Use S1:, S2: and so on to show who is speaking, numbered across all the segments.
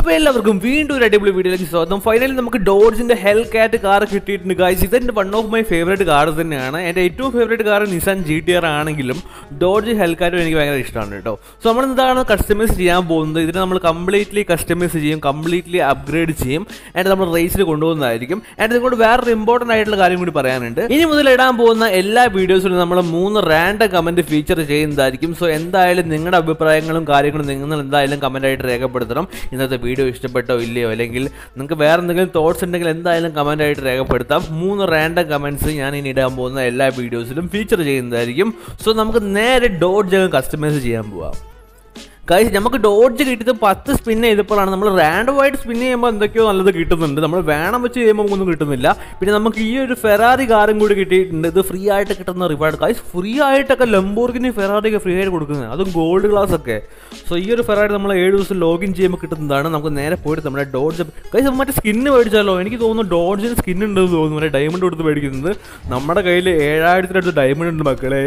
S1: അപ്പോൾ എല്ലാവർക്കും വീണ്ടും ഒരു അടിപൊളി വീഡിയോയിലേക്ക് സ്വാഗതം. ഫൈനലി നമുക്ക് ഡോഡ്ജിന്റെ ഹെൽ കാറ്റ് കാർ കിട്ടിയിട്ടുണ്ട്. ഗായ്സ് എന്റെ one of my favourite car തന്നെയാണ്. എന്റെ ഏറ്റവും favourite car Nissan G T R ആണെങ്കിലും ഡോഡ്ജ് ഹെൽ കാറ്റും എനിക്ക് ഭയങ്കര ഇഷ്ടമാണ് കേട്ടോ. സോ നമ്മൾ എന്താണ് കസ്റ്റമൈസ് ചെയ്യാൻ പോകുന്നത്? ഇതിന് നമ്മൾ കംപ്ലീറ്റ്ലി കസ്റ്റമൈസ് ചെയ്യും കംപ്ലീറ്റ്ലി അപ്ഗ്രേഡ് ചെയ്യും. ആൻഡ് നമ്മൾ റേസിൽ കൊണ്ടുപോകുന്നതായിരിക്കും. ആൻഡ് ഇതുകൊണ്ട് വേറൊരു ഇമ്പോർട്ടന്റ് ആയിട്ടുള്ള കാര്യം കൂടി പറയാനുണ്ട്. ഇനി മുതൽ ഇടാൻ പോകുന്ന എല്ലാ വീഡിയോസിലും നമ്മൾ മൂന്ന് റാൻഡം കമന്റ് ഫീച്ചർ ചെയ്യുന്നതായിരിക്കും. സോ എന്തായാലും നിങ്ങളുടെ അഭിപ്രായങ്ങളും കാര്യങ്ങളും നിങ്ങൾ എന്തായാലും കമന്റ് ആയിട്ട് രേഖപ്പെടുത്തണം. ഇന്നത്തെ വീഡിയോ ഇഷ്ടപ്പെട്ടോ ഇല്ലയോ അല്ലെങ്കിൽ നിങ്ങൾക്ക് വേറെ എന്തെങ്കിലും തോട്ട്സ് ഉണ്ടെങ്കിൽ എന്തായാലും കമന്റ് ആയിട്ട് രേഖപ്പെടുത്താം. മൂന്ന് റാൻഡം കമന്റ്സ് ഞാൻ ഇനി ഇടാൻ പോകുന്ന എല്ലാ വീഡിയോസിലും ഫീച്ചർ ചെയ്യുന്നതായിരിക്കും. സോ നമുക്ക് നേരെ ഡോട്ട് കസ്റ്റമൈസ് ചെയ്യാൻ പോവാം. ഗൈസ് നമുക്ക് ഡോഡ്ജ് കിട്ടിയത് പത്ത് സ്പിൻ ചെയ്തപ്പോഴാണ്. നമ്മൾ റാൻഡമായിട്ട് സ്പിൻ ചെയ്യുമ്പോൾ എന്തൊക്കെയോ നല്ലത് കിട്ടുന്നുണ്ട്. നമ്മൾ വേണം വെച്ച് ചെയ്യുമ്പോൾ ഒന്നും കിട്ടുന്നില്ല. പിന്നെ നമുക്ക് ഈ ഒരു ഫെറാറി കാറും കൂടി കിട്ടിയിട്ടുണ്ട്. ഇത് ഫ്രീ ആയിട്ട് കിട്ടുന്ന റിവാർഡ് കാര്യം ഫ്രീ ആയിട്ടൊക്കെ ലംബോർഗിന് ഫെറാറിക്ക് ഫ്രീ ആയിട്ട് കൊടുക്കുന്നത്. അതും ഗോൾഡ് ഗ്ലാസ് ഒക്കെ. സോ ഈ ഒരു ഫെറാറി നമ്മൾ ഏഴ് ദിവസം ലോഗിൻ ചെയ്യുമ്പോൾ കിട്ടുന്നതാണ്. നമുക്ക് നേരെ പോയിട്ട് നമ്മുടെ ഡോഡ്ജ് കാര്യം മറ്റേ സ്കിന്ന് മേടിച്ചാലോ? എനിക്ക് തോന്നുന്നു ഡോഡ്ജിന് സ്കിൻ ഉണ്ടെന്ന് തോന്നുന്നു. മറ്റേ ഡയമണ്ട് കൊടുത്ത് മേടിക്കുന്നത്. നമ്മുടെ കയ്യിൽ ഏഴായിരത്തിനടുത്ത് ഡയമണ്ട് ഉണ്ട് മക്കളെ.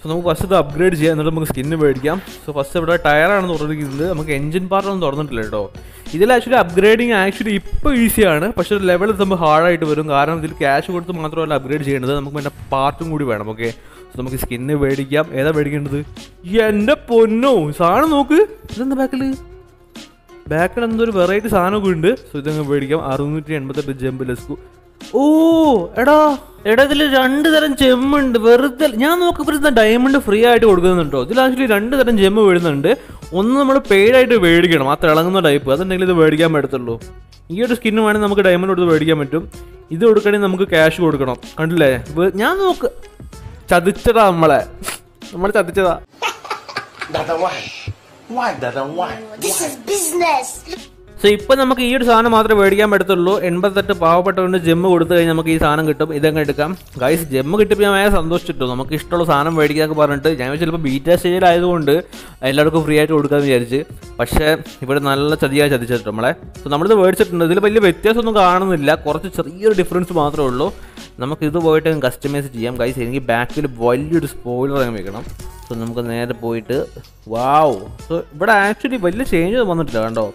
S1: സോ നമുക്ക് ഫസ്റ്റ് ഇത് അപ്ഗ്രേഡ് ചെയ്യാം. എന്നിട്ട് നമുക്ക് സ്കിന്ന് മേടിക്കാം. സോ ഫസ്റ്റ് ഇവിടെ ടയറാണ് തുറന്നിരിക്കുന്നത് നമുക്ക് എഞ്ചിൻ പാർട്ടൊന്നും തുറന്നിട്ടില്ല കേട്ടോ. ഇതിൽ ആക്ച്വലി അപ്ഗ്രേഡിങ് ആക്ച്വലി ഇപ്പോൾ ഈസിയാണ് പക്ഷേ ലെവൽ നമ്മൾ ഹാർഡായിട്ട് വരും. കാരണം ഇതിൽ ക്യാഷ് കൊടുത്ത് മാത്രമല്ല അപ്ഗ്രേഡ് ചെയ്യേണ്ടത് നമുക്ക് പിന്നെ പാർട്ടും കൂടി വേണം ഓക്കെ നമുക്ക് സ്കിന്ന് മേടിക്കാം. ഏതാ മേടിക്കേണ്ടത്? എന്റെ പൊന്നോ സാധനം നോക്ക്. ഇതെന്താ ബാക്കിൽ ബാക്കിൽ എന്തോ ഒരു വെറൈറ്റി സാധനമൊക്കെ ഉണ്ട്. സോ ഇതങ്ങ് മേടിക്കാം. അറുന്നൂറ്റി എൺപത്തെട്ട് ജമ്പ് ലെസ്കു ഓ എടാ എടാ ഇതിൽ രണ്ട് തരം ജെമ്മുണ്ട് വെറുതെ ഞാൻ നോക്കുമ്പോൾ ഡയമണ്ട് ഫ്രീ ആയിട്ട് കൊടുക്കുന്നുണ്ടോ? ഇതിൽ ആക്ച്വലി രണ്ട് തരം ജെമ്മ് വീഴുന്നുണ്ട്. ഒന്ന് നമ്മൾ പെയ്ഡായിട്ട് മേടിക്കണം. ആ തിളങ്ങുന്ന ടൈപ്പ് അതുണ്ടെങ്കിൽ ഇത് മേടിക്കാൻ പറ്റത്തുള്ളൂ. ഈ ഒരു സ്കിന്ന് വേണമെങ്കിൽ നമുക്ക് ഡയമണ്ട് കൊടുത്ത് മേടിക്കാൻ പറ്റും. ഇത് കൊടുക്കണമെങ്കിൽ നമുക്ക് ക്യാഷ് കൊടുക്കണം. കണ്ടില്ലേ? ഞാൻ നോക്ക്. ചതിച്ചതാ നമ്മളെ. നമ്മൾ ചതിച്ചതാ.
S2: Dada, why? Why, Dada, why?
S3: This is business.
S1: So ഇപ്പൊ നമുക്ക് ഈ ഒരു സാധനം മാത്രമേ മേടിക്കാൻ പറ്റത്തുള്ളൂ. എൺപത്തെട്ട് പാവപ്പെട്ടവന് ജെമ്മ് കൊടുത്തു കഴിഞ്ഞാൽ നമുക്ക് ഈ സാധനം കിട്ടും. ഇതങ്ങ് എടുക്കാം? ഗൈസ് ജെമ്മ് കിട്ടിയപ്പോൾ ഞാൻ സന്തോഷിച്ചിട്ടു. നമുക്ക് ഇഷ്ടമുള്ള സാധനം മേടിക്കാന്നൊക്കെ പറഞ്ഞിട്ട് ഞാൻ ചിലപ്പോൾ ബീറ്റ സ്റ്റേജിലായതുകൊണ്ട് എല്ലാവർക്കും ഫ്രീ ആയിട്ട് കൊടുക്കാമെന്ന് വിചാരിച്ച്. പക്ഷേ ഇവിടെ നല്ല ചതിയായി ചതിച്ചിട്ട് നമ്മളെ. സോ നമ്മളിത് മേടിച്ചിട്ടുണ്ട്. ഇതിൽ വലിയ വ്യത്യാസമൊന്നും കാണുന്നില്ല. കുറച്ച് ചെറിയൊരു ഡിഫറൻസ് മാത്രമേ ഉള്ളൂ. നമുക്ക് ഇത് പോയിട്ട് കസ്റ്റമൈസ് ചെയ്യാം. ഗൈസ് എനിക്ക് ബാക്കിൽ വലിയൊരു സ്പോയിലർ അങ്ങ് വെക്കണം. സോ നമുക്ക് നേരെ പോയിട്ട് വാവ് സോ ഇവിടെ ആക്ച്വലി വലിയ ചേഞ്ച് വന്നിട്ടില്ല കണ്ടോ?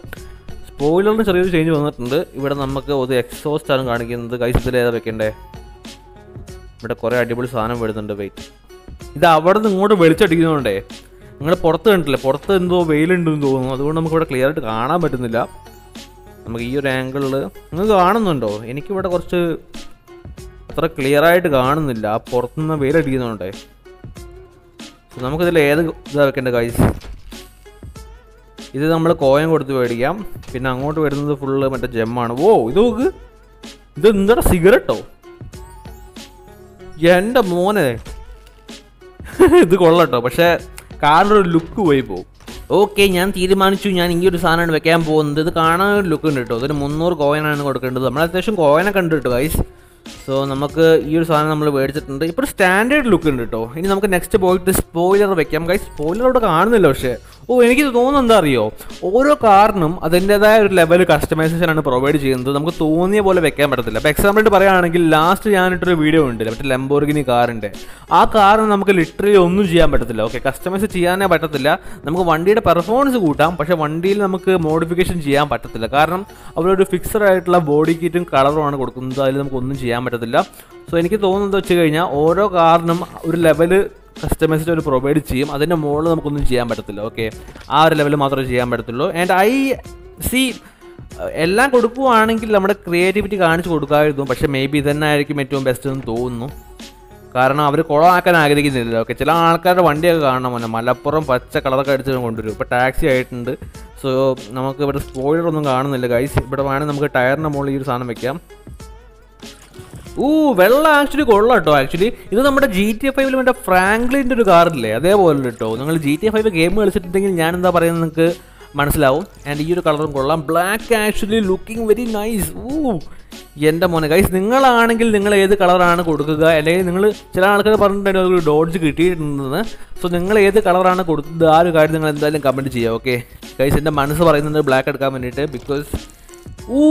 S1: സ്പോയിലറിന് ചെറിയൊരു ചേഞ്ച് വന്നിട്ടുണ്ട്. ഇവിടെ നമുക്ക് ഒരു എക്സോസ്റ്റ് ആണ് കാണിക്കുന്നത്. കൈസ് ഇതിൽ ഏതാ വെക്കണ്ടേ? ഇവിടെ കുറേ അടിപൊളി സാധനം വരുന്നുണ്ട്. വെയിറ്റ് ഇത് അവിടെ നിന്ന് ഇങ്ങോട്ട് വെളിച്ചടിക്കുന്നതുകൊണ്ടേ നിങ്ങൾ പുറത്ത് കണ്ടില്ലേ പുറത്ത് എന്തോ വെയിലുണ്ടെന്ന് തോന്നുന്നു. അതുകൊണ്ട് നമുക്ക് ഇവിടെ ക്ലിയർ ആയിട്ട് കാണാൻ പറ്റുന്നില്ല. നമുക്ക് ഈ ഒരു ആംഗിളിൽ നിങ്ങൾ കാണുന്നുണ്ടോ? എനിക്കിവിടെ കുറച്ച് അത്ര ക്ലിയർ ആയിട്ട് കാണുന്നില്ല. പുറത്തുനിന്ന് വെയിലടിക്കുന്നുണ്ടേ നമുക്കിതിൽ ഏത് ഇതാ വെക്കേണ്ടത് കൈസ് ഇത് നമ്മൾ കോയം കൊടുത്ത് മേടിക്കാം. പിന്നെ അങ്ങോട്ട് വരുന്നത് ഫുള്ള് മറ്റേ ജെമ്മാണ് ഓ ഇത് നോക്ക്. ഇത് എന്താ സിഗരറ്റോ എന്റെ മോനെ. ഇത് കൊള്ളട്ടോ. പക്ഷേ കാറിന്റെ ഒരു ലുക്ക് പോയി പോകും ഓക്കെ ഞാൻ തീരുമാനിച്ചു. ഞാൻ ഈ ഒരു സാധനമാണ് വെക്കാൻ പോകുന്നത്. ഇത് കാണാൻ ഒരു ലുക്ക് ഉണ്ട് കേട്ടോ. ഇതിന് മുന്നൂറ് കോയിനാണ് കൊടുക്കേണ്ടത്. നമ്മൾ അത്യാവശ്യം കോയിനൊക്കെ ഉണ്ട് കേട്ടോ ഗൈസ് സോ നമുക്ക് ഈ ഒരു സാധനം നമ്മൾ മേടിച്ചിട്ടുണ്ട്. ഇപ്പോൾ സ്റ്റാൻഡേർഡ് ലുക്ക് ഉണ്ട് കേട്ടോ. ഇനി നമുക്ക് നെക്സ്റ്റ് പോയിട്ട് സ്പോയിലർ വെക്കാം. ഗൈസ് സ്പോയിലർ അവിടെ കാണുന്നില്ല പക്ഷേ. ഓ എനിക്ക് തോന്നുന്നത് എന്താ അറിയോ? ഓരോ കാറിനും അതിന്റെതായ ഒരു ലെവൽ കസ്റ്റമൈസേഷൻ ആണ് പ്രൊവൈഡ് ചെയ്യുന്നത്. നമുക്ക് തോന്നിയ പോലെ വെക്കാൻ പറ്റത്തില്ല. അപ്പോൾ എക്സാമ്പിൾ പറയുകയാണെങ്കിൽ ലാസ്റ്റ് ഞാനിട്ടൊരു വീഡിയോ ഉണ്ട്. മറ്റേ ലംബോർഗിനി കാറിന്റെ. ആ കാറിന് നമുക്ക് ലിറ്ററലി ഒന്നും ചെയ്യാൻ പറ്റത്തില്ല. ഓക്കെ കസ്റ്റമൈസ് ചെയ്യാനേ പറ്റത്തില്ല. നമുക്ക് വണ്ടിയുടെ പെർഫോമൻസ് കൂട്ടാം. പക്ഷേ വണ്ടിയിൽ നമുക്ക് മോഡിഫിക്കേഷൻ ചെയ്യാൻ പറ്റത്തില്ല. കാരണം അവരൊരു ഫിക്സഡ് ആയിട്ടുള്ള ബോഡി കിറ്റും ആണ് കൊടുക്കുന്നത്. അതിൽ നമുക്ക് ഒന്നും ചെയ്യാൻ പറ്റത്തില്ല. സോ എനിക്ക് തോന്നുന്നത് വെച്ച് കഴിഞ്ഞാൽ ഓരോ കാറിനും ഒരു ലെവൽ കസ്റ്റമൈസ്ഡ് ഒരു പ്രൊവൈഡ് ചെയ്യും. അതിന്റെ മുകളിൽ നമുക്കൊന്നും ചെയ്യാൻ പറ്റത്തില്ല ഓക്കെ ആ ഒരു ലെവൽ മാത്രമേ ചെയ്യാൻ പറ്റത്തുള്ളൂ. ആൻഡ് ഐ സി എല്ലാം കൊടുക്കുവാണെങ്കിൽ നമ്മുടെ ക്രിയേറ്റിവിറ്റി കാണിച്ചു കൊടുക്കാമായിരുന്നു. പക്ഷേ മേ ബി ഇതന്നെ ആയിരിക്കും ഏറ്റവും ബെസ്റ്റ് എന്ന് തോന്നുന്നു. കാരണം അവർ കുളമാക്കാൻ ആഗ്രഹിക്കുന്നില്ല ഓക്കെ ചില ആൾക്കാരുടെ വണ്ടിയൊക്കെ കാണണം. മോനെ മലപ്പുറം പച്ച കളറൊക്കെ അടിച്ച് കൊണ്ടുവരും. ഇപ്പോൾ ടാക്സി ആയിട്ടുണ്ട്. സോ നമുക്ക് ഇവിടെ സ്പോയിലർ ഒന്നും കാണുന്നില്ല. ഗൈസ് ഇവിടെ വേണമെങ്കിൽ നമുക്ക് ടയറിന്റെ മുകളിൽ ഈ ഒരു സാധനം വെക്കാം. ഊ വെള്ളം ആക്ച്വലി കൊള്ളാം കേട്ടോ ആക്ച്വലി ഇത് നമ്മുടെ ജി ടി എ ഫൈവിൽ മറ്റേ ഫ്രാങ്ക്ലിന്റെ ഒരു കാറില്ലേ? അതേപോലെ കേട്ടോ നിങ്ങൾ G T A five game കളിച്ചിട്ടുണ്ടെങ്കിൽ ഞാൻ എന്താ പറയുന്നത് നിങ്ങൾക്ക് മനസ്സിലാവും. ആൻഡ് ഈ ഒരു കളറും കൊള്ളാം. Black actually looking very nice ഊ എന്റെ മോനെ. ഗൈസ് നിങ്ങളാണെങ്കിൽ നിങ്ങൾ ഏത് കളറാണ് കൊടുക്കുക? അല്ലെങ്കിൽ നിങ്ങൾ ചില ആൾക്കാർ പറഞ്ഞിട്ടുണ്ടെങ്കിൽ ഒരു ഡോഡ്ജ് കിട്ടിയിട്ടുണ്ടെന്ന്. സോ നിങ്ങൾ ഏത് കളറാണ് കൊടുത്തത്? ആ ഒരു കാര്യം നിങ്ങൾ എന്തായാലും കമന്റ് ചെയ്യുക ഓക്കെ ഗൈസ് എന്റെ മനസ്സ് പറയുന്നുണ്ട് ബ്ലാക്ക് എടുക്കാൻ വേണ്ടിയിട്ട് ബിക്കോസ് ഊ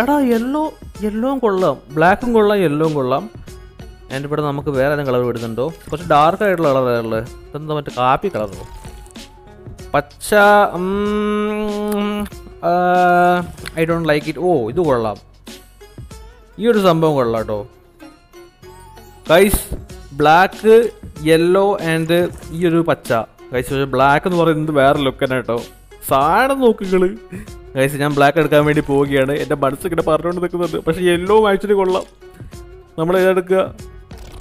S1: എടാ യെല്ലോ യെല്ലോവും കൊള്ളാം. ബ്ലാക്കും കൊള്ളാം യെല്ലോവും കൊള്ളാം. എന്റെ ഇവിടെ നമുക്ക് വേറെ ഏതെങ്കിലും കളർ വരുന്നുണ്ടോ? കുറച്ച് ഡാർക്ക് ആയിട്ടുള്ള കളർ ഉള്ളത് ഇതെന്താ മറ്റേ കാപ്പി കളറോ പച്ച ഐ ഡോണ്ട് ലൈക്ക് ഇറ്റ് ഓ ഇത് കൊള്ളാം. ഈ ഒരു സംഭവം കൊള്ളാം കേട്ടോ കൈസ് ബ്ലാക്ക് യെല്ലോ ആൻഡ് ഈ ഒരു പച്ച. കൈസ് പക്ഷേ ബ്ലാക്ക് എന്ന് പറയുന്നത് വേറെ ലുക്ക് കേട്ടോ സാധനം നോക്കുകൾ ഗൈസ് ഞാൻ ബ്ലാക്ക് എടുക്കാൻ വേണ്ടി പോവുകയാണ്. എന്റെ മനസ്സിങ്ങനെ പറഞ്ഞുകൊണ്ട് നിൽക്കുന്നുണ്ട് പക്ഷേ യെല്ലോ ആക്ച്വലി കൊള്ളാം. നമ്മൾ ഏതെടുക്കുക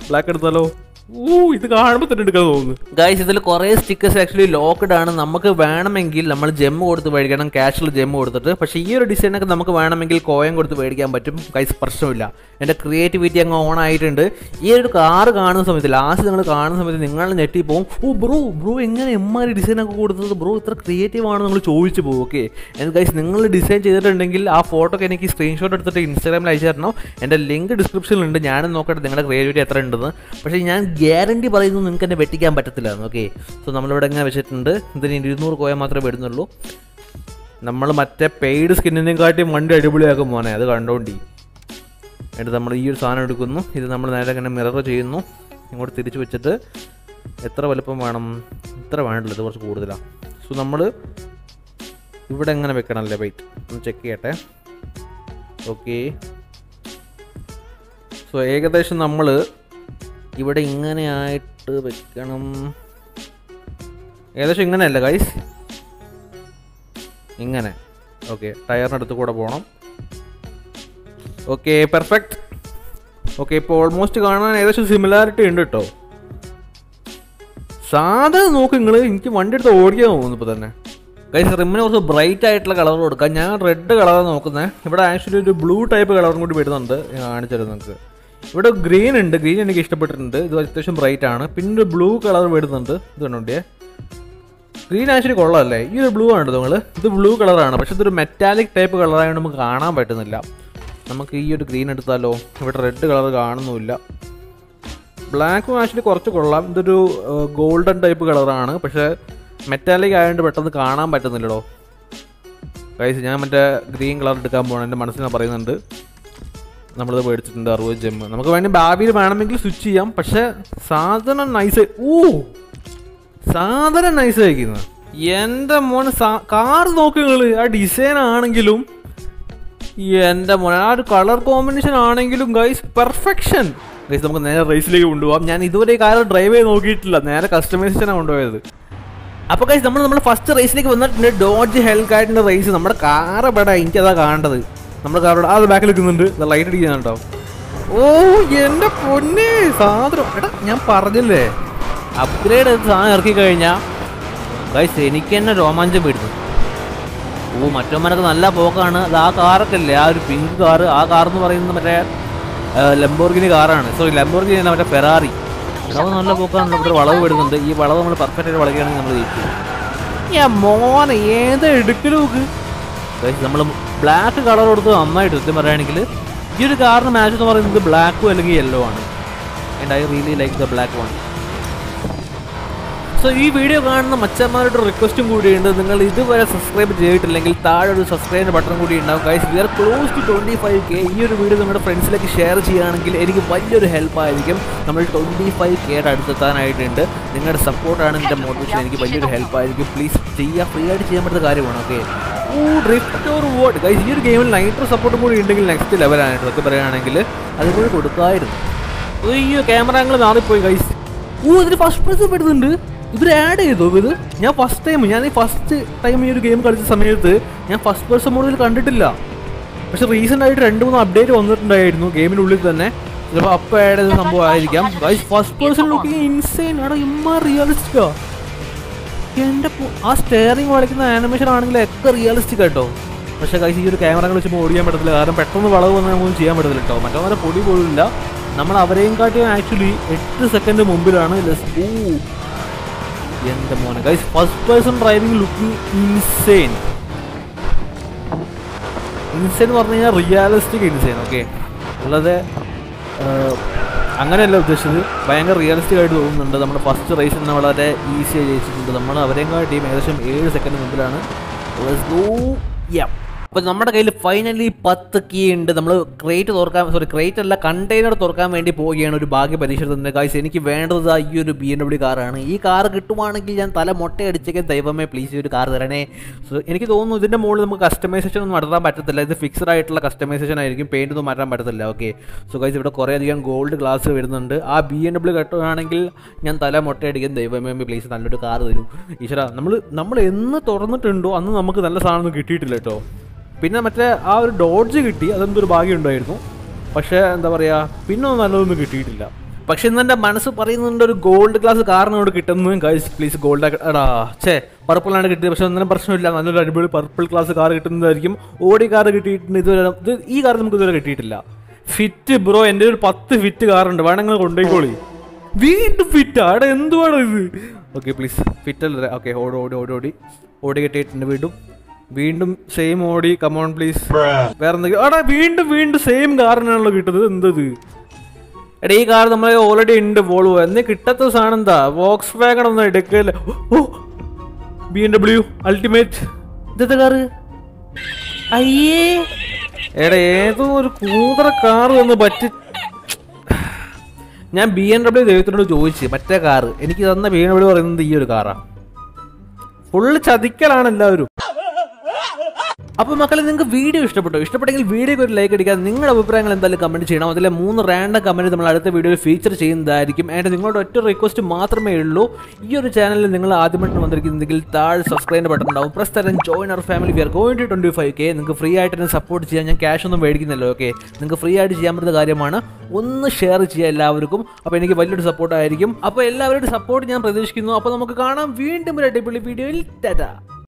S1: ബ്ലാക്ക് എടുത്താലോ? ഇത് കാണുമ്പോൾ തന്നെ എടുക്കാൻ തോന്നുന്നു. ഗൈസ് ഇതിൽ കുറേ സ്റ്റിക്കേഴ്സ് ആക്ച്വലി ലോക്ക്ഡ് ആണ്. നമുക്ക് വേണമെങ്കിൽ നമ്മൾ ജെമ്മ് കൊടുത്ത് മേടിക്കണം ക്യാഷിൽ ജെമ്മ് കൊടുത്തിട്ട്. പക്ഷേ ഈ ഒരു ഡിസൈനൊക്കെ നമുക്ക് വേണമെങ്കിൽ കോയം കൊടുത്ത് മേടിക്കാൻ പറ്റും. ഗൈസ് പ്രശ്നമില്ല. എന്റെ ക്രിയേറ്റിവിറ്റി അങ്ങ് ഓൺ ആയിട്ടുണ്ട്. ഈ ഒരു കാർ കാണുന്ന സമയത്ത് ലാസ്റ്റ് നിങ്ങൾ കാണുന്ന സമയത്ത് നിങ്ങൾ ഞെട്ടി പോകും ഓ ബ്രോ ബ്രോ എങ്ങനെ എമ്മാരി ഡിസൈനൊക്കെ കൊടുത്തത്? ബ്രോ ഇത്ര ക്രിയേറ്റീവ് ആണ് നിങ്ങൾ ചോദിച്ചു പോകും ഓക്കെ എന്ന് ഗൈസ് നിങ്ങൾ ഡിസൈൻ ചെയ്തിട്ടുണ്ടെങ്കിൽ ആ ഫോട്ടോ എനിക്ക് സ്ക്രീൻഷോട്ട് എടുത്തിട്ട് ഇൻസ്റ്റാഗ്രാമിൽ അയച്ചു തരണം. എന്റെ ലിങ്ക് ഡിസ്ക്രിപ്ഷനിലുണ്ട് ഞാനും നോക്കട്ടെ നിങ്ങളുടെ ക്രിയേറ്റിവിറ്റി എത്ര ഉണ്ടെന്ന് പക്ഷേ ഞാൻ ഗ്യാരണ്ടി പറയുന്നു നിങ്ങൾക്ക് എന്നെ വെട്ടിക്കാൻ പറ്റത്തില്ല ഓക്കെ സോ നമ്മളിവിടെ ഇങ്ങനെ വെച്ചിട്ടുണ്ട്? ഇതിന് ഇരുന്നൂറ് കോയ മാത്രമേ വരുന്നുള്ളൂ നമ്മൾ മറ്റേ പെയ്ഡ് സ്കിന്നിനെയും കാട്ടി വണ്ടി അടിപൊളിയാക്കും മോനെ അത് കണ്ടോണ്ടി. എന്നിട്ട് നമ്മൾ ഈ ഒരു സാധനം എടുക്കുന്നു. ഇത് നമ്മൾ നേരെ ഇങ്ങനെ മിറർ ചെയ്യുന്നു. ഇങ്ങോട്ട് തിരിച്ച് വെച്ചിട്ട് എത്ര വലുപ്പം വേണം? ഇത്ര വേണ്ടല്ലോ ഇത് കുറച്ച് കൂടുതലാണ് സോ നമ്മൾ ഇവിടെ എങ്ങനെ വെക്കണമല്ലേ വെയിറ്റ് ഒന്ന് ചെക്ക് ചെയ്യട്ടെ. ഓക്കെ സോ ഏകദേശം നമ്മൾ ഇവിടെ ഇങ്ങനെ ആയിട്ട് വെക്കണം. ഏകദേശം ഇങ്ങനെയല്ല ഗൈസ് ഇങ്ങനെ. ഓക്കെ ടയറിനടുത്ത് കൂടെ പോകണം ഓക്കെ പെർഫെക്റ്റ് ഓക്കെ ഇപ്പോൾ ഓൾമോസ്റ്റ് കാണാൻ ഏകദേശം സിമിലാരിറ്റി ഉണ്ട് കേട്ടോ സാധാരണ നോക്ക് നിങ്ങൾ എനിക്ക് വണ്ടി എടുത്ത് ഓടിക്കാൻ തോന്നുന്നു ഇപ്പോൾ തന്നെ. ഗൈസ് റിമ്മിന് കുറച്ച് ബ്രൈറ്റ് ആയിട്ടുള്ള കളർ കൊടുക്കാം. ഞാൻ റെഡ് കളറാണ് നോക്കുന്നത് ഇവിടെ ആക്ച്വലി ഒരു ബ്ലൂ ടൈപ്പ് കളറും കൂടി വരുന്നുണ്ട് ഞാൻ കാണിച്ചുതരാം നിങ്ങൾക്ക്. ഇവിടെ ഗ്രീൻ ഉണ്ട്. ഗ്രീൻ എനിക്ക് ഇഷ്ടപ്പെട്ടിട്ടുണ്ട്. ഇത് അത്യാവശ്യം ബ്രൈറ്റ് ആണ്. പിന്നെ ഒരു ബ്ലൂ കളർ വരുന്നുണ്ട്. ഇത് കണ്ടോണ്ടിയേ? ഗ്രീൻ ആക്ച്വലി കൊള്ളാമല്ലേ ഈ ഒരു ബ്ലൂ ആണ് നിങ്ങൾ ഇത് ബ്ലൂ കളറാണ് പക്ഷെ ഇതൊരു മെറ്റാലിക് ടൈപ്പ് കളറായതുകൊണ്ട് നമുക്ക് കാണാൻ പറ്റുന്നില്ല. നമുക്ക് ഈ ഒരു ഗ്രീൻ എടുത്താലോ? ഇവിടെ റെഡ് കളർ കാണുന്നുമില്ല. ബ്ലാക്കും ആക്ച്വലി കുറച്ച് കൊള്ളാം. ഇതൊരു ഗോൾഡൻ ടൈപ്പ് കളറാണ് പക്ഷേ മെറ്റാലിക് ആയതുകൊണ്ട് പെട്ടെന്ന് കാണാൻ പറ്റുന്നില്ലടോ. കൈസ് ഞാൻ മറ്റേ ഗ്രീൻ കളർ എടുക്കാൻ പോകണം എന്റെ മനസ്സിൽ പറയുന്നുണ്ട്. നമ്മളിത് മേടിച്ചിട്ടുണ്ട് അറുപത് ജെമ്മ് നമുക്ക് വേണ്ടി ഭാവിയിൽ വേണമെങ്കിൽ സ്വിച്ച് ചെയ്യാം. പക്ഷെ സാധനം നൈസ് ഓ സാധനം നൈസ് ആയിരിക്കുന്നത് എന്റെ മോൻ കാർ നോക്ക് നിങ്ങൾ ആ ഡിസൈൻ ആണെങ്കിലും എന്റെ മോൻ ആ ഒരു കളർ കോമ്പിനേഷൻ ആണെങ്കിലും ഗൈസ് പെർഫെക്ഷൻ ഗൈസ് നമുക്ക് നേരെ റേസിലേക്ക് കൊണ്ടുപോകാം. ഞാൻ ഇതുവരെ ഈ കാർ ഡ്രൈവ് ചെയ്ത് നോക്കിയിട്ടില്ല. നേരെ കസ്റ്റമൈസേഷനാണ് കൊണ്ടുപോയത്. അപ്പോൾ ഗൈസ് നമ്മൾ നമ്മുടെ ഫസ്റ്റ് റേസിലേക്ക് വന്നിട്ടുണ്ട്. ഡോഡ്ജ് ഹെൽക്കായിട്ടുള്ള റേസ് നമ്മുടെ കാർ ഇവിടെ എനിക്കതാ കാണേണ്ടത്. നമ്മുടെ കാറോട് അത് ബാക്കിൽ നിൽക്കുന്നുണ്ട് ലൈറ്റ് അടിക്കുന്നുണ്ടോ ഓ എന്റെ പൊന്നെ സാധനം. എടാ ഞാൻ പറഞ്ഞില്ലേ? അപ്ഗ്രേഡ് ചെയ്ത് സാധനം ഇറക്കി കഴിഞ്ഞാൽ ഗൈസ് എനിക്ക് തന്നെ രോമാഞ്ചം വരുന്നു. ഓ മറ്റന്മാരൊക്കെ നല്ല പോക്കാണ്. അത് ആ കാറൊക്കെ അല്ലേ ആ ഒരു പിങ്ക് കാറ് ആ കാർ എന്ന് പറയുന്നത് മറ്റേ ലംബോർഗിനി കാറാണ് സോറി ലംബോർഗിനി അല്ല മറ്റേ ഫെറാറി അത് നല്ല പോക്കാണ് ഇവിടെ വളവ് വരുന്നുണ്ട്. ഈ വളവ് നമ്മൾ പെർഫെക്റ്റ് ആയിട്ട് വളയ്ക്കുകയാണെങ്കിൽ നമ്മൾ ജയിക്കും. ഞാൻ മോനെ ഏത് എടുക്കലും നമ്മൾ ബ്ലാക്ക് കളർ കൊടുത്ത് നന്നായിട്ട് സത്യം പറയുകയാണെങ്കിൽ ഈ ഒരു കാറിന് മാച്ച് എന്ന് പറയുന്നത് ബ്ലാക്കും അല്ലെങ്കിൽ യെല്ലോ ആണ്. And I really like the black one so ഈ വീഡിയോ കാണുന്ന മച്ചന്മാരുടെ റിക്വസ്റ്റും കൂടിയുണ്ട്. നിങ്ങൾ ഇതുവരെ സബ്സ്ക്രൈബ് ചെയ്തിട്ടില്ലെങ്കിൽ താഴെ ഒരു സബ്സ്ക്രൈബ് ബട്ടൺ കൂടി ഉണ്ടാവും. Guys we are close to twenty five K ഈ ഒരു വീഡിയോ നിങ്ങളുടെ ഫ്രണ്ട്സിലേക്ക് ഷെയർ ചെയ്യുകയാണെങ്കിൽ എനിക്ക് വലിയൊരു ഹെൽപ്പായിരിക്കും നമ്മൾ ട്വന്റി ഫൈവ് കെയുടെ അടുത്തെത്താനായിട്ടുണ്ട്. നിങ്ങളുടെ സപ്പോർട്ടാണ് എന്റെ മോട്ടിവേഷൻ എനിക്ക് വലിയൊരു ഹെൽപ്പായിരിക്കും പ്ലീസ് ചെയ്യുക ഫ്രീ ആയിട്ട് ചെയ്യാൻ പറ്റുന്ന കാര്യമാണ് okay drift or vote guys ഈ ഒരു ഗെയിമിൽ നൈട്രോ സപ്പോർട്ടും കൂടി ഉണ്ടെങ്കിൽ നെക്സ്റ്റ് ലെവലാണ് ഇതൊക്കെ പറയുകയാണെങ്കിൽ അതുകൂടി കൊടുക്കായിരുന്നു. അയ്യോ ക്യാമറ ഞങ്ങൾ മാറിപ്പോയി ഗൈസ് ഓ ഇതിന് ഫസ്റ്റ് പ്രൈസ് പെടുന്നുണ്ട്. ഇവർ ആഡ് ചെയ്തോ ഇത്? ഞാൻ ഫസ്റ്റ് ടൈം ഞാൻ ഈ ഫസ്റ്റ് ടൈം ഈ ഒരു ഗെയിം കളിച്ച സമയത്ത് ഞാൻ ഫസ്റ്റ് പേഴ്സൺ മോഡിൽ കണ്ടിട്ടില്ല. പക്ഷെ റീസെന്റ് ആയിട്ട് രണ്ട് മൂന്ന് അപ്ഡേറ്റ് വന്നിട്ടുണ്ടായിരുന്നു ഗെയിമിനുള്ളിൽ തന്നെ. ചിലപ്പോൾ അപ്പോൾ ആഡ് ചെയ്ത സംഭവം ആയിരിക്കാം. Guys first person looking insane ആണ് ഇമ്മ റിയലിസ്റ്റിക്കാ എന്റെ ആ സ്റ്റെയറിംഗ് കളിക്കുന്ന ആനിമേഷൻ ആണെങ്കിൽ ഒക്കെ റിയലിസ്റ്റിക് ആട്ടോ പക്ഷേ കഴിച്ച് ഈ ഒരു ക്യാമറകൾ വെച്ചപ്പോൾ ഓടിക്കാൻ പറ്റത്തില്ല. കാരണം പെട്ടെന്ന് വളവ് വന്ന് നമുക്കൊന്നും ചെയ്യാൻ പറ്റത്തില്ല കേട്ടോ. മറ്റവരെ പൊടി പോലില്ല നമ്മൾ അവരെയും കാട്ടിയും ആക്ച്വലി എട്ട് സെക്കൻഡ് മുമ്പിലാണ്. ലെസ് ഓ എന്റെ മോനെ. Guys first person driving looking insane insane എന്ന് പറഞ്ഞു കഴിഞ്ഞാൽ റിയാലിസ്റ്റിക് ഇൻസെയിൻ ഓക്കെ അല്ലാതെ അങ്ങനെയല്ല ഉദ്ദേശിച്ചത്. ഭയങ്കര റിയലിസ്റ്റിക് ആയിട്ട് തോന്നുന്നുണ്ട്. നമ്മുടെ ഫസ്റ്റ് റേസ് നിന്ന് വളരെ ഈസിയായി ജയിച്ചിട്ടുണ്ട്. നമ്മൾ അവരെയും ടീം ഏകദേശം ഏഴ് സെക്കൻഡ് മുമ്പിലാണ്. അപ്പോൾ നമ്മുടെ കയ്യിൽ ഫൈനലി പത്ത് കീ ഉണ്ട്. നമ്മൾ ക്രേറ്റ് തുറക്കാൻ സോറി ക്രേറ്റ് അല്ല കണ്ടെയ്നർ തുറക്കാൻ വേണ്ടി പോവുകയാണ് ഒരു ഭാഗ്യ പരീക്ഷ കാഴ്ച എനിക്ക് വേണ്ടത് ഈ ഒരു ബി എം ഡബ്ല്യൂ കാറാണ് ഈ കാർ കിട്ടുവാണെങ്കിൽ ഞാൻ തല മൊട്ടയടിച്ചേക്ക് ദൈവമേ പ്ലീസ് ഈ ഒരു കാർ തരണേ. സോ എനിക്ക് തോന്നുന്നു ഇതിന്റെ മുകളിൽ നമുക്ക് കസ്റ്റമൈസേഷൻ ഒന്നും നടത്താൻ പറ്റത്തില്ല. ഇത് ഫിക്സഡ് ആയിട്ടുള്ള കസ്റ്റമൈസേഷൻ ആയിരിക്കും. പെയിന്റ് ഒന്നും മാറ്റാൻ പറ്റത്തില്ല. ഓക്കെ സോ ഗൈസ് ഇവിടെ കുറേ അധികം ഗോൾഡ് ഗ്ലാസ് വരുന്നുണ്ട്. ആ ബി എം ഡബ്ല്യൂ കെട്ടുകയാണെങ്കിൽ ഞാൻ തല മൊട്ടയടിക്കാൻ ദൈവമേ പ്ലീസ് നല്ലൊരു കാർ തരും. ഈശ്വര നമ്മൾ നമ്മൾ എന്ന് തുറന്നിട്ടുണ്ടോ അന്ന് നമുക്ക് നല്ല സാധനം കിട്ടിയിട്ടില്ല കേട്ടോ. പിന്നെ മറ്റേ ആ ഒരു ഡോഡ്ജ് കിട്ടി അതെന്തൊരു ഭാഗ്യം ഉണ്ടായിരുന്നു പക്ഷേ എന്താ പറയുക പിന്നെ ഒന്നും നല്ലതൊന്നും കിട്ടിയിട്ടില്ല. പക്ഷെ ഇന്ന് എന്റെ മനസ്സ് പറയുന്നുണ്ട് ഒരു ഗോൾഡ് ക്ലാസ് ഇവിടെ കിട്ടുന്നു. ഗൈസ് പ്ലീസ് ഗോൾഡ് എടാ ഛേ പർപ്പിളാണ് കിട്ടിയത്. പക്ഷെ ഒന്നും പ്രശ്നമില്ല. നല്ലൊരു അടിപൊളി പർപ്പിൾ ക്ലാസ് കാർ കിട്ടുന്നതായിരിക്കും. ഓടി കാർ കിട്ടിയിട്ടുണ്ട്. ഇതുവരെ ഇത് ഈ കാർ നമുക്ക് ഇതുവരെ കിട്ടിയിട്ടില്ല. ഫിറ്റ് ബ്രോ എന്റെ ഒരു പത്ത് ഫിറ്റ് കാറുണ്ട് വേണമെങ്കിൽ കൊണ്ടുപോയിക്കോളി. വീണ്ടും ഫിറ്റ് അവിടെ എന്തുവാണ് ഇത്? ഓക്കെ പ്ലീസ് ഫിറ്റ് അല്ലേ ഓക്കെ ഓടി ഓടി ഓടി ഓടി. ഓടി കിട്ടിയിട്ടുണ്ട് വീണ്ടും. വീണ്ടും സെയിം ഓടി കമോൺ പ്ലീസ് വേറെ എന്തെങ്കിലും ആടാ വീണ്ടും വീണ്ടും സെയിം കാറിനാണല്ലോ കിട്ടുന്നത്. എന്തത്? എടാ ഈ കാർ നമ്മൾ ഓൾറെഡി ഉണ്ട് വോൾവോ എന്നെ കിട്ടാത്ത സാധനം എന്താ? വോക്സ് വാഗൺ ഒന്നും എടുക്കല്ല? ഓ ബി എം ഡബ്ല്യു അൾട്ടിമേറ്റ് ഇതത്തെ കാറ് അയ്യേ. എടാ ഏതോ ഒരു കൂതറ കാർ വന്ന് പറ്റി. ഞാൻ ബി എം ഡബ്ല്യു ദൈവത്തിനോട് ചോദിച്ച് മറ്റേ കാറ് എനിക്ക് തന്ന ബി എം ഡബ്ല്യു പറയുന്നത് ഈ ഒരു കാറാ ഫുള്ള് ചതിക്കലാണ് എല്ലാവരും. അപ്പൊ മക്കളെ നിങ്ങൾക്ക് വീഡിയോ ഇഷ്ടപ്പെട്ടു? ഇഷ്ടപ്പെട്ടെങ്കിൽ വീഡിയോക്ക് ഒരു ലൈക്ക് അടിക്കാൻ നിങ്ങളുടെ അഭിപ്രായങ്ങൾ എന്തായാലും കമന്റ് ചെയ്യണം. അതിലെ മൂന്ന് റാൻഡം കമന്റ് നമ്മൾ അടുത്ത വീഡിയോയിൽ ഫീച്ചർ ചെയ്യുന്നതായിരിക്കും. ആൻഡ് നിങ്ങളുടെ ഒറ്റ റിക്വസ്റ്റ് മാത്രമേ ഉള്ളൂ. ഈ ഒരു ചാനലിൽ നിങ്ങൾ ആദ്യമായിട്ട് വന്നിരിക്കുന്നെങ്കിൽ താഴെ സബ്സ്ക്രൈബ് ബട്ടൺ ഉണ്ടാവും. പ്രസ് തരം join our family we are going to twenty five K നിങ്ങൾക്ക് ഫ്രീ ആയിട്ട് തന്നെ സപ്പോർട്ട് ചെയ്യാൻ ഞാൻ ക്യാഷ് ഒന്നും മേടിക്കുന്നില്ല ഓക്കെ നിങ്ങൾക്ക് ഫ്രീ ആയിട്ട് ചെയ്യാൻ പറ്റുന്ന കാര്യമാണ്. ഒന്ന് ഷെയർ ചെയ്യുക എല്ലാവർക്കും. അപ്പോൾ എനിക്ക് വലിയൊരു സപ്പോർട്ടായിരിക്കും അപ്പോൾ എല്ലാവരുടെയും സപ്പോർട്ട് ഞാൻ പ്രതീക്ഷിക്കുന്നു. അപ്പോൾ നമുക്ക് കാണാം. വീണ്ടും ഒരു അടിപൊളി വീഡിയോയിൽ ടാറ്റ